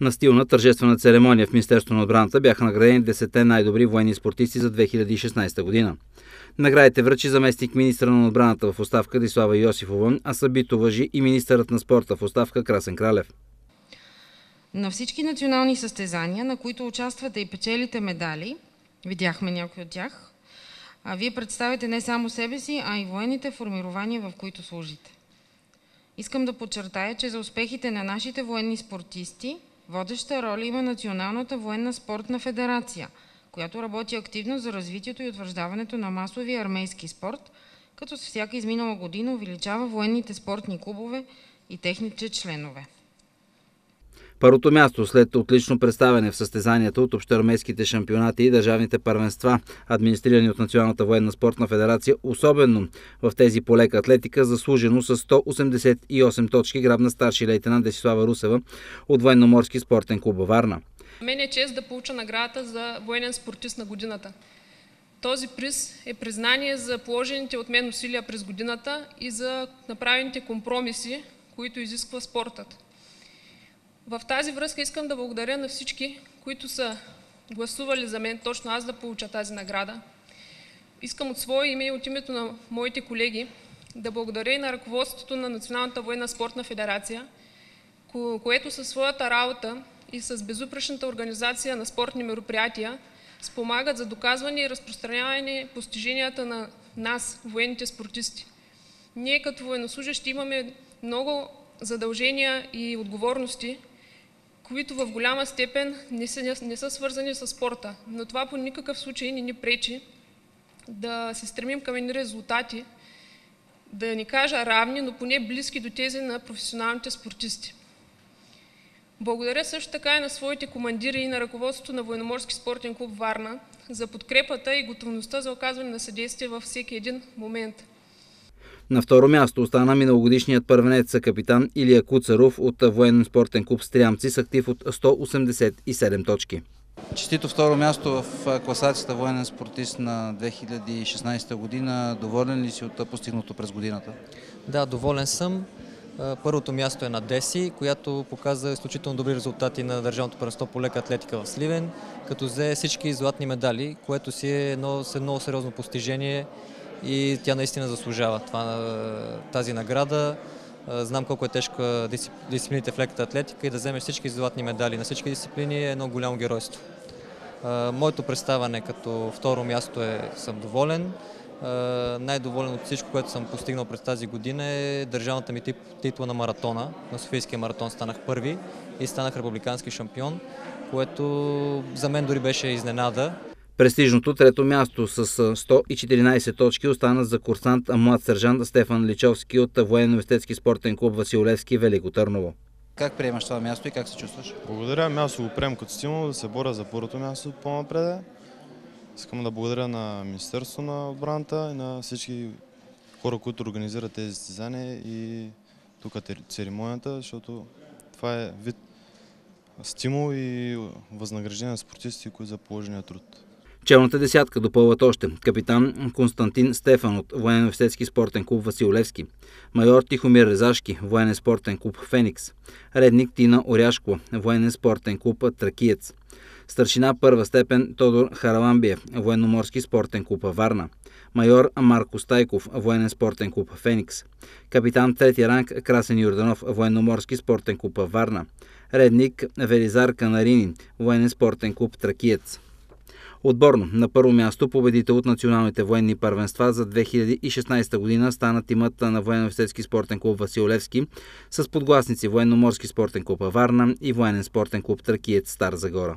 На стилна тържествена церемония в Министерство на отбраната бяха наградени 10 най-добри военни спортисти за 2016 година. Наградите връчи заместник министра на отбраната в оставка Дислава Йосифова, а събито въжи и министърът на спорта в оставка Красен Кралев. На всички национални състезания, на които участвате и печелите медали, видяхме някои от тях, а вие представяте не само себе си, а и военните формирования, в които служите. Искам да подчертая, че за успехите на нашите военни спортисти водеща роля има Националната военна спортна федерация, която работи активно за развитието и утвърждаването на масовия армейски спорт, като с всяка изминала година увеличава военните спортни клубове и техните членове. Първото място след отлично представяне в състезанията от общоармейските шампионати и държавните първенства, администрирани от Националната военна спортна федерация, особено в тези по лека атлетика, заслужено с 188 точки грабна старши лейтенант Десислава Русева от Военноморски спортен клуб Варна. Мен е чест да получа наградата за военен спортист на годината. Този приз е признание за положените от мен усилия през годината и за направените компромиси, които изисква спортът. В тази връзка искам да благодаря на всички, които са гласували за мен, точно аз да получа тази награда. Искам от свое име и от името на моите колеги да благодаря и на ръководството на Националната военна спортна федерация, което със своята работа и с безупречната организация на спортни мероприятия спомагат за доказване и разпространяване постиженията на нас, военните спортисти. Ние като военнослужащи имаме много задължения и отговорности, които в голяма степен не са, не са свързани с спорта. Но това по никакъв случай не ни пречи да се стремим към едни резултати, да ни кажа равни, но поне близки до тези на професионалните спортисти. Благодаря също така и на своите командири и на ръководството на Военноморски спортен клуб Варна за подкрепата и готовността за оказване на съдействие във всеки един момент – на второ място остана миналогодишният първенец капитан Илия Куцаров от военен спортен клуб Стрямци с актив от 187 точки. Честито второ място в класацията военен спортист на 2016 година. Доволен ли си от постигнато през годината? Да, доволен съм. Първото място е на Деси, която показа изключително добри резултати на Държавното първенство по лека атлетика в Сливен, като взе всички златни медали, което си е едно, едно сериозно постижение и тя наистина заслужава това, тази награда. Знам колко е тежка дисциплините в леката атлетика и да вземеш всички златни медали на всички дисциплини е едно голямо геройство. Моето представане като второ място е съм доволен. Най-доволен от всичко, което съм постигнал през тази година е държавната ми титла на маратона. На Софийския маратон станах първи и станах републикански шампион, което за мен дори беше изненада. Престижното трето място с 114 точки остана за курсант млад сержант Стефан Личовски от военно-университетски спортен клуб Василевски Велико Търново. Как приемаш това място и как се чувстваш? Благодаря. Аз го приемам като стимул да се боря за първото място по-напред. Искам да благодаря на Министерството на отбраната и на всички хора, които организират тези състезания и тук церемонията, защото това е вид стимул и възнаграждение на спортисти, които за положения труд. Челната десятка допълват още. Капитан Константин Стефан от военно-университетски спортен клуб Васил Левски, майор Тихомир Резашки, военен спортен клуб Феникс, редник Тина Оряшко, военен спортен клуб Тракиец, старшина първа степен Тодор Хараламбиев, военноморски спортен клуб Варна, майор Марко Стайков, военен спортен клуб Феникс, капитан трети ранг Красен Юрданов, военноморски спортен клуб Варна, редник Велизар Канаринин, военен спортен клуб Тракиец. Отборно на първо място победител от националните военни първенства за 2016 година стана тимът на военно-офицерски спортен клуб Василевски с подгласници Военноморски спортен клуб Варна и Военен спортен клуб Тракиец Стар Загора.